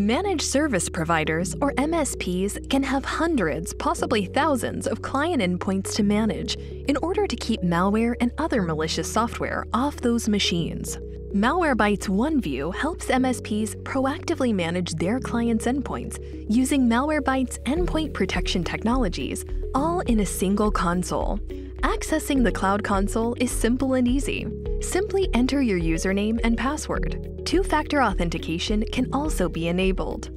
Managed service providers, or MSPs, can have hundreds, possibly thousands, of client endpoints to manage in order to keep malware and other malicious software off those machines. Malwarebytes OneView helps MSPs proactively manage their clients' endpoints using Malwarebytes endpoint protection technologies, all in a single console. Accessing the Cloud Console is simple and easy. Simply enter your username and password. Two factor authentication can also be enabled.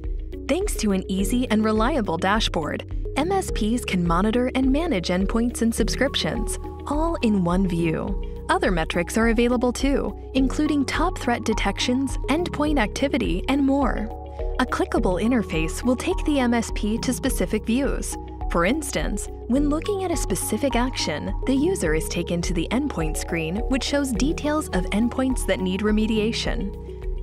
Thanks to an easy and reliable dashboard, MSPs can monitor and manage endpoints and subscriptions, all in one view. Other metrics are available too, including top threat detections, endpoint activity, and more. A clickable interface will take the MSP to specific views. For instance, when looking at a specific action, the user is taken to the endpoint screen, which shows details of endpoints that need remediation.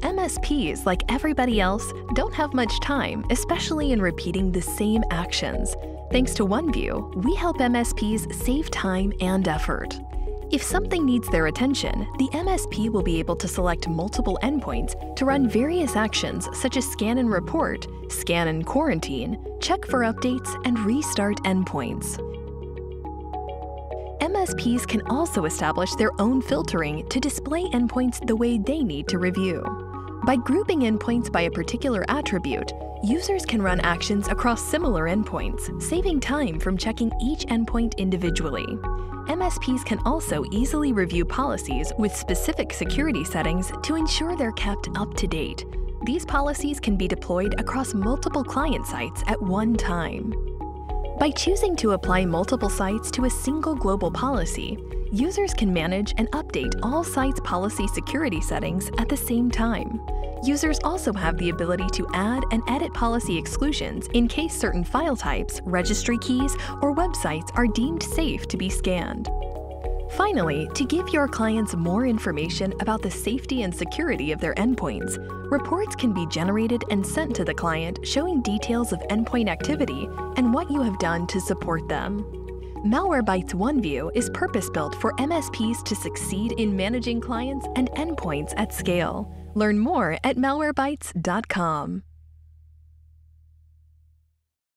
MSPs, like everybody else, don't have much time, especially in repeating the same actions. Thanks to OneView, we help MSPs save time and effort. If something needs their attention, the MSP will be able to select multiple endpoints to run various actions such as scan and report, scan and quarantine, check for updates, and restart endpoints. MSPs can also establish their own filtering to display endpoints the way they need to review. By grouping endpoints by a particular attribute, users can run actions across similar endpoints, saving time from checking each endpoint individually. MSPs can also easily review policies with specific security settings to ensure they're kept up to date. These policies can be deployed across multiple client sites at one time. By choosing to apply multiple sites to a single global policy, users can manage and update all sites' policy security settings at the same time. Users also have the ability to add and edit policy exclusions in case certain file types, registry keys, or websites are deemed safe to be scanned. Finally, to give your clients more information about the safety and security of their endpoints, reports can be generated and sent to the client showing details of endpoint activity and what you have done to support them. Malwarebytes OneView is purpose-built for MSPs to succeed in managing clients and endpoints at scale. Learn more at malwarebytes.com.